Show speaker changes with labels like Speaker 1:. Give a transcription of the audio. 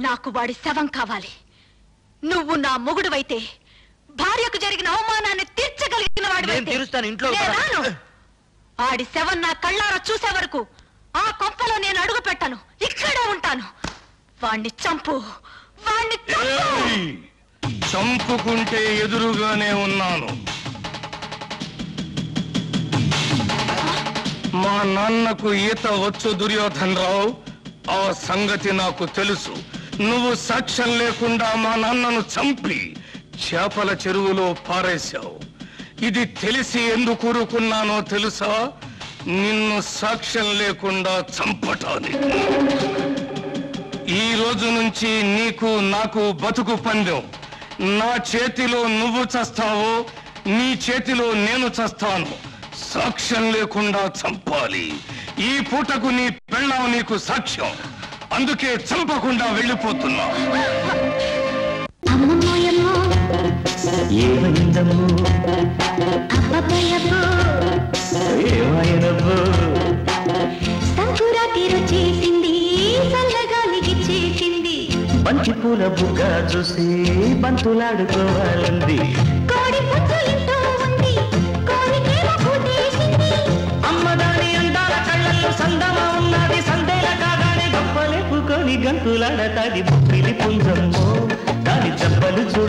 Speaker 1: నాకు వాడి శవం కావాలి. నువ్వు నా మొగుడువైతే భార్యకు జరిగిన అవమానాన్ని తీర్చగలిగిన
Speaker 2: నేను
Speaker 1: వాడివైతే
Speaker 2: తీరుస్తాను ఇంట్లో
Speaker 1: నేను రాను. ఆడి శవం నా కళ్ళారా చూసే వరకు ఆ కొంపలో నేను అడుగు పెట్టను. ఇక్కడే ఉంటాను. వాణ్ణి చంపు. వాణ్ణి చంపు.
Speaker 3: ఏయ్! చంపుకుంటే ఎదురుగానే ఉన్నాను. మా నాన్నకు ఈత వచ్చు దుర్యోధన్ రావు ఆ సంగతి నాకు తెలుసు. నువ్వు సాక్ష్యం లేకుండా మా నాన్నను చంపి చేపల చెరువులో పారేశావు. ఇది తెలిసి ఎందుకు ఊరుకున్నానో తెలుసా? నిన్ను సాక్ష్యం లేకుండా చంపటానికి. ఈ రోజు నుంచి నీకు నాకు బతుకు పందెం. నా చేతిలో నువ్వు చస్తావో నీ చేతిలో నేను చస్తాను. సాక్ష్యం లేకుండా చంపాలి. ఈ పూటకు నీ పెళ్ళాం నీకు సాక్ష్యం. అందుకే చంపకుండా వెళ్ళిపోతున్నా.
Speaker 4: ఏమైందమ్మో?
Speaker 5: సంకురాతి రుచేసింది
Speaker 4: పూల బుగ్గ చూసి బంతులాడుకోవాలంది.
Speaker 5: కోడి
Speaker 4: గొప్పలేపుకొని తది బుక్కిలి పుంజమ్మో దాని చెప్పలు చూ